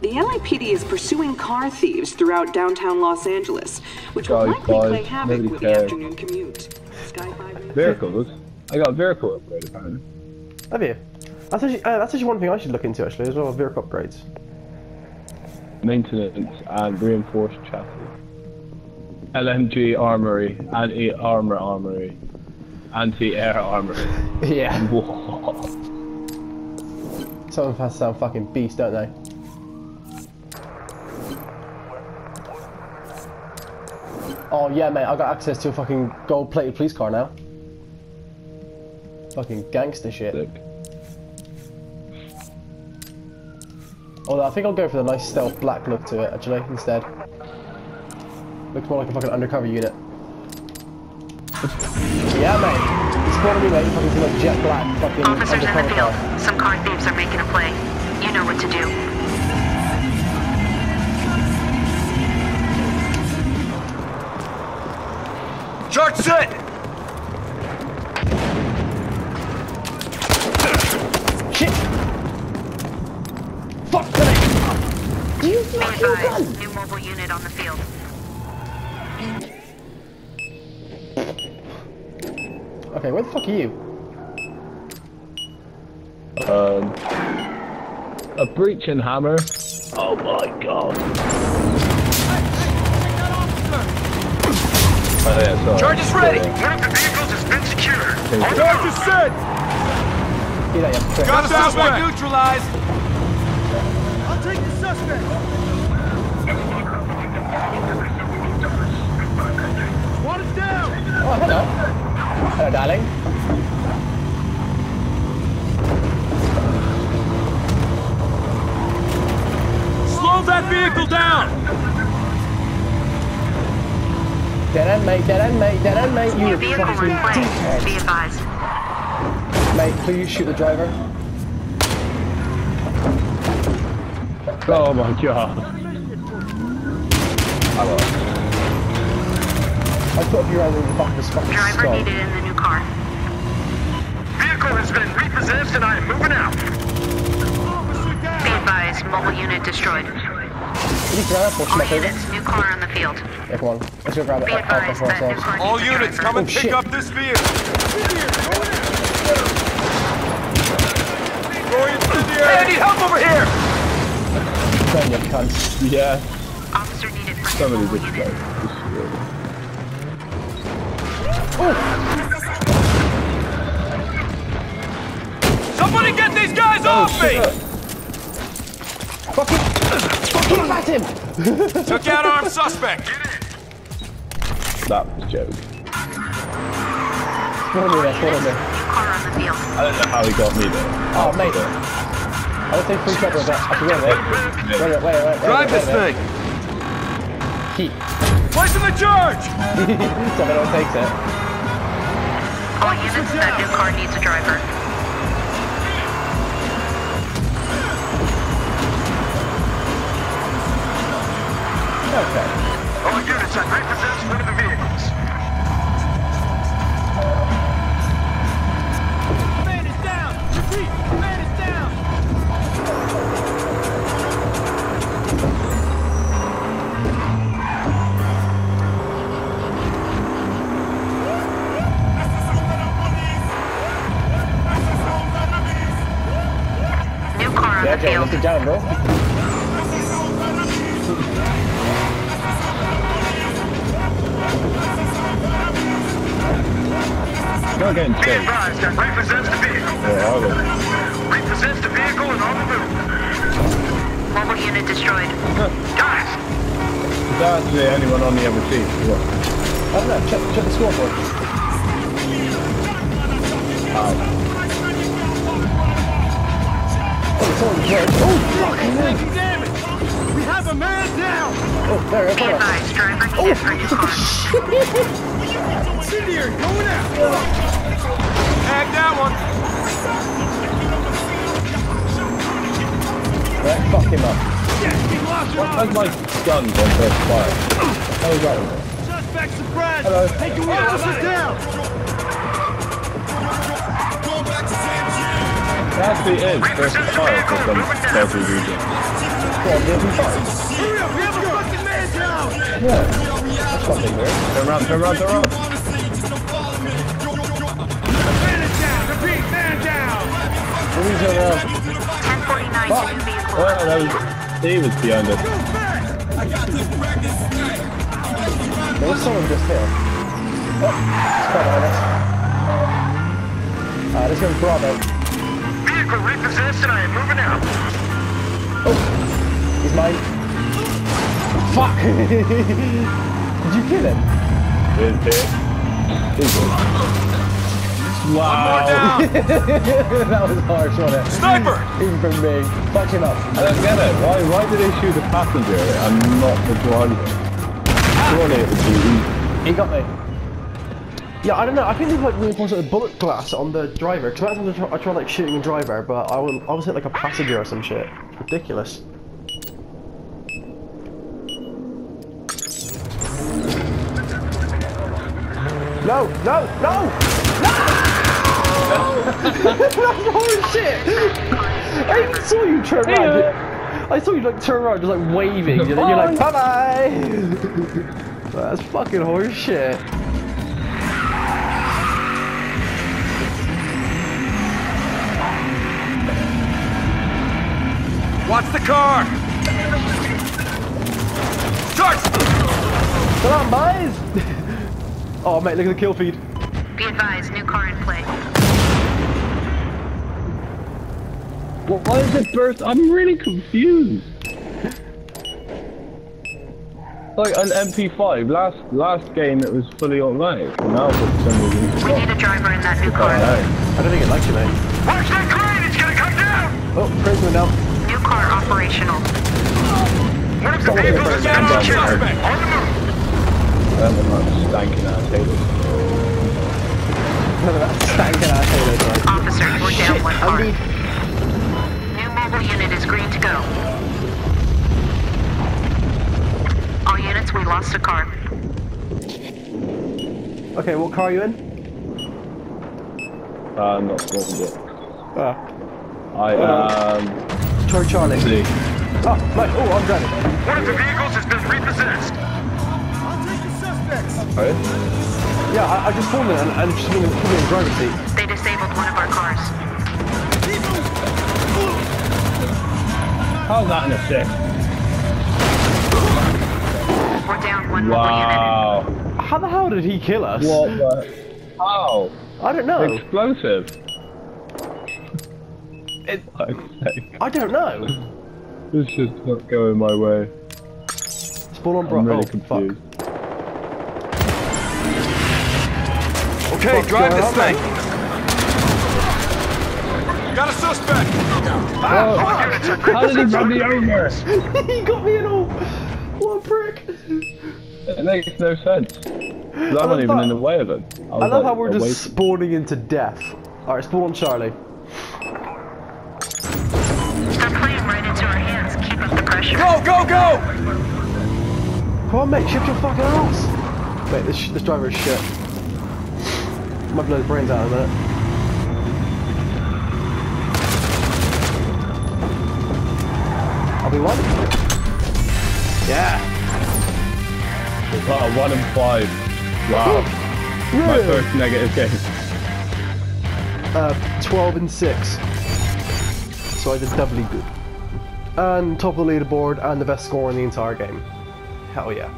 The LAPD is pursuing car thieves throughout downtown Los Angeles, which will Guys, likely guys, play havoc nobody with the afternoon commute. Sky 5 Vehicles? I got a vehicle upgrade apparently. Have you? That's actually, uh, that's actually one thing I should look into actually as well, vehicle upgrades. Maintenance and reinforced chassis. LMG armory, anti-armor armory, anti-air armory. yeah. Whoa. Some of them have to sound fucking beast, don't they? Oh yeah, mate, I got access to a fucking gold-plated police car now. Fucking gangster shit. Sick. Although I think I'll go for the nice stealth black look to it, actually, instead. Looks more like a fucking undercover unit. yeah, mate. It's more me, mate. You fucking see like jet black fucking Officers in the field. car. Some car thieves are making a play. You know what to do. Charge set! Shit! Fuck me! You Be fucking gun! new mobile unit on the field. Okay, where the fuck are you? Um, a breaching hammer. Oh my god. Oh yeah. Charge is ready! Yeah. One of the vehicles has been secured. Okay. Charge is set! Get out, you prick. Got the suspect neutralized! I'll take the suspect! Squad is down! Oh, hello. Hello, darling. Slow that vehicle down! Dead end, mate. Dead end, mate. Dead end, mate. New You vehicle fucking in play. Be dickhead. advised. Mate, please shoot the driver. Oh my god. Hello. I put up your hand in the back of his fucking Driver skull. needed in the new car. Vehicle has been repossessed and I am moving out. Be advised, mobile unit destroyed. Can you grab that or All smack over? units, new car on the field. Yeah, come on. Let's go grab it. Be I'll advised for ourselves. All units, come and Oh, pick shit. up this vehicle. Throwing incendiary! Hey, I need help over here! Turn, you cunt. Yeah, Officer needed for new somebody mobile just unit. Somebody get these guys off me! Fucking, fucking bat him! Took out armed suspect. That was a joke. Spawn me there, spawn me there. New car on. I don't know how he got me there. Oh, mate. I would take free cover of that. I can run it. Wait, wait, wait, wait, wait. Drive wait, this wait, thing. wait. Keep. Placing the charge! Someone else takes it. All units, that new car needs a driver. Okay. All units have repossessed one of the vehicles. Man is down! Repeat, man is down! New car on Yeah, the Joe, field. let's get down, bro. Not getting Be chased. advised, I've repossessed a vehicle. Where are they? Repossessed the vehicle and on the move. Mobile unit destroyed. Guys, Is that actually anyone on the other team? What? I don't know, check, check the scoreboard. Oh, someone's dead. Oh, fucking hell. taking damage! We have a man down! Oh, there. Incendiary, going out! Tag that one! Right, fuck him up. Where's my gun on burst fire? How is that? Suspect down! It actually is burst fire for some dodgy region. on, the MP5. Hurry up, we have man down! Yeah. That's fucking weird. Turn around, turn around, turn around. Turn around? 1049 two vehicle. Oh, that was David's behind us. There was someone just here. Oh, it's quite behind us. Uh, this one's Bravo. Vehicle repossessed and I am moving out. Oh, He's mine. Fuck! Did you kill him? Here's it. Here's it. Wow. that was harsh, wasn't it? Sniper! Even from me. Fuck him up. I don't get it. Why, why did they shoot the passenger and not the driver? Surely it be easy. He got me. Yeah, I don't know. I think they've like reinforced the bullet glass on the driver. Because I tried like shooting a driver, but I was, I was hit like a passenger or some shit. Ridiculous. No, no, no! No! That's horseshit! I saw you turn around. Uh, I saw you like turn around, just like waving. You're, you're like, bye bye! That's fucking horseshit. Watch the car! Start! Come on, boys! Oh, mate, look at the kill feed. Be advised, new car in play. Well, why is it burst? I'm really confused. Like an MP5, last last game it was fully automatic, now for some reason We need a driver in that new I car. know. I don't think it likes you, mate. Watch that crane! It's gonna come down! Oh, crazy one down. New car operational. One of the Someone vehicles get is the down on first gun suspect! On the move! That one not stanking ass haters. Look at that stanking ass right? Officer, we're down Shit, one car. Andy. New mobile unit is green to go. All units, we lost a car. Okay, what car are you in? Uh, I'm not smoking yet. Ah, I am. Charlie Charlie. See. Oh, right. Oh, I'm driving. One of the vehicles has been repossessed! I'll take the suspects! Sorry? Yeah, I, I just pulled in and, and just put me in put me in the driver's seat. They disabled one of our cars. How's that an assist? We're down one mobile unit. Wow. How the hell did he kill us? What the? How? I don't know. Explosive. It's like, I don't know. this is not going my way. Spawn on bro. I'm really oh, confused. fuck. Okay, What's drive going this thing! Got a suspect! Oh, how did he run me over? he got me in all. What a prick. It makes no sense. I'm not even that. in the way of it. I love how we're just spawning into death. Alright, spawn Charlie. They're playing right into our hands. Keep up the pressure. Go, go, go! Come on, mate, shift your fucking ass. Mate, this, this driver is shit. Might blow his brains out in a minute. I'll be one. Yeah. Oh, one and five. Wow. My Yeah. first negative game. Uh, 12 and 6. So I did doubly good. And top of the leaderboard and the best score in the entire game. Hell yeah.